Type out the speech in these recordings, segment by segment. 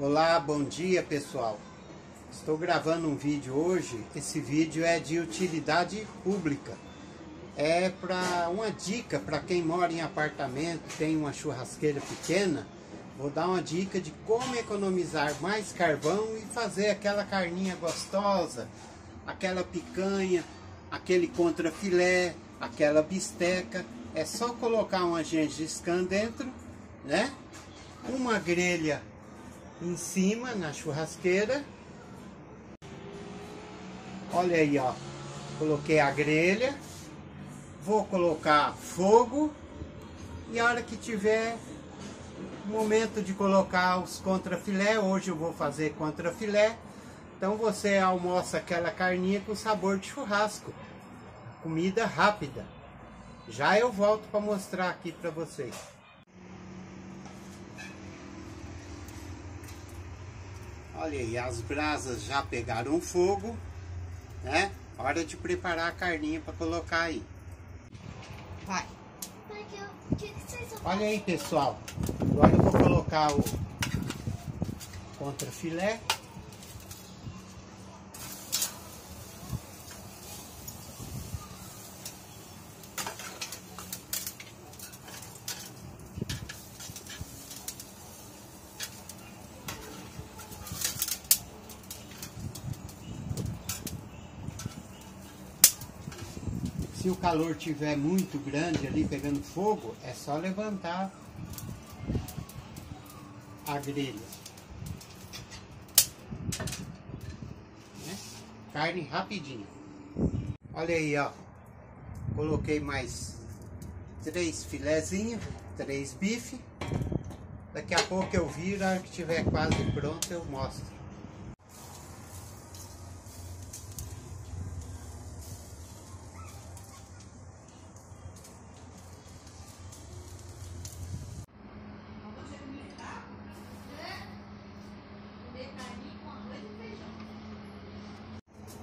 Olá, bom dia pessoal. Estou gravando um vídeo hoje. Esse vídeo é de utilidade pública. É para uma dica para quem mora em apartamento, tem uma churrasqueira pequena. Vou dar uma dica de como economizar mais carvão e fazer aquela carninha gostosa, aquela picanha, aquele contrafilé, aquela bisteca. É só colocar uma Gengis Khan dentro, né? Uma grelha em cima na churrasqueira. Olha aí, ó. Coloquei a grelha. Vou colocar fogo. E a hora que tiver momento de colocar os contrafilé, hoje eu vou fazer contrafilé. Então você almoça aquela carninha com sabor de churrasco. Comida rápida. Já eu volto para mostrar aqui para vocês. Olha aí, as brasas já pegaram fogo, né? Hora de preparar a carninha para colocar aí. Vai. Olha aí, pessoal. Agora eu vou colocar o contrafilé. Se o calor tiver muito grande ali pegando fogo, é só levantar a grelha. Né? Carne rapidinho. Olha aí, ó. Coloquei mais três filezinhos, três bife. Daqui a pouco eu viro, a hora que estiver quase pronto eu mostro.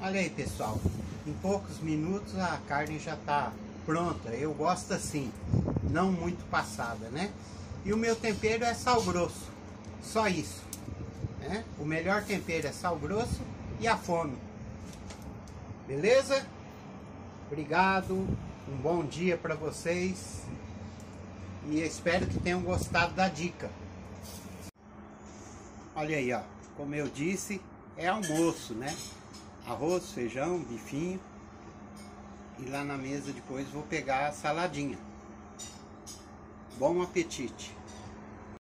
Olha aí pessoal, em poucos minutos a carne já está pronta. Eu gosto assim, não muito passada, né? E o meu tempero é sal grosso, só isso. Né? O melhor tempero é sal grosso e a fome. Beleza? Obrigado, um bom dia para vocês e espero que tenham gostado da dica. Olha aí, ó, como eu disse, é almoço, né? Arroz, feijão, bifinho. E lá na mesa depois vou pegar a saladinha. Bom apetite!